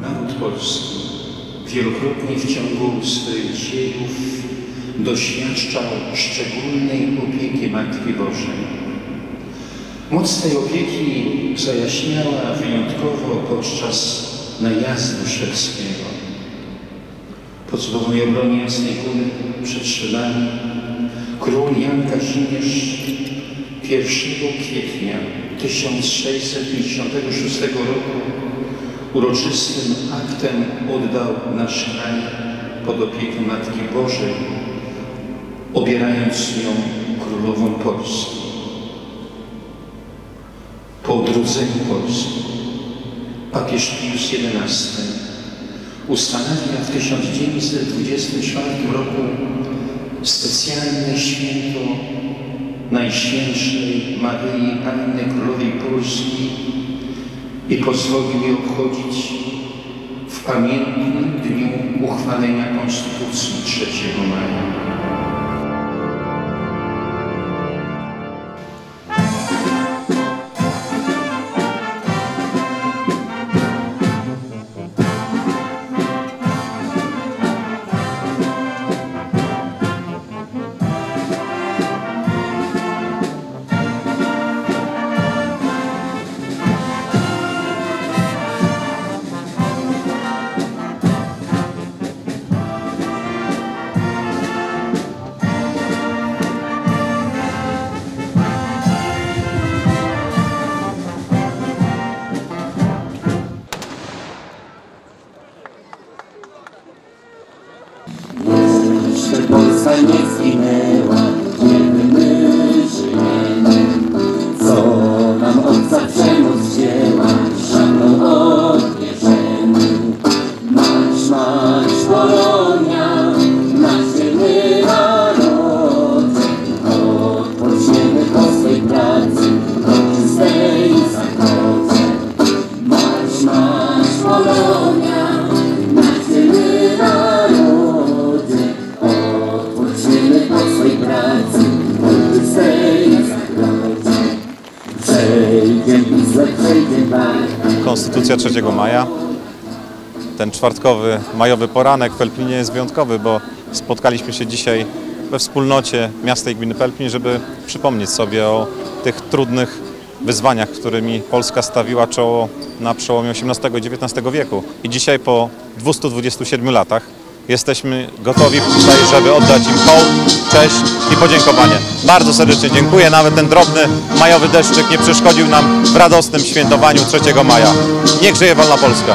Naród polski wielokrotnie w ciągu swych dziejów doświadczał szczególnej opieki Matki Bożej. Moc tej opieki zajaśniała wyjątkowo podczas najazdu szwedzkiego. Po cudownej obronie Jasnej Góry przed Szwedami król Jan Kazimierz 1 kwietnia 1656 roku uroczystym aktem oddał nasz kraj pod opiekę Matki Bożej, obierając ją królową Polski. Po odrodzeniu Polski papież Pius XI ustanawia w 1924 roku specjalne święto Najświętszej Maryi Panny Królowej Polski i pozwolił je obchodzić w pamiętnym dniu uchwalenia Konstytucji 3 maja. Polska nie zginęła, kiedy my żyjemy. Co nam obca przemoc wzięła, szatą odbierzemy. Marsz, marsz, Polonia, nasz wielny narodzie. Odpoczniemy po swej pracy, do czystej zagrodzie. Konstytucja 3 maja. Ten czwartkowy, majowy poranek w Pelplinie jest wyjątkowy, bo spotkaliśmy się dzisiaj we wspólnocie miasta i gminy Pelplin, żeby przypomnieć sobie o tych trudnych wyzwaniach, którymi Polska stawiła czoło na przełomie XVIII i XIX wieku. I dzisiaj po 227 latach jesteśmy gotowi tutaj, żeby oddać im hołd, cześć i podziękowanie. Bardzo serdecznie dziękuję. Nawet ten drobny majowy deszczyk nie przeszkodził nam w radosnym świętowaniu 3 maja. Niech żyje wolna Polska!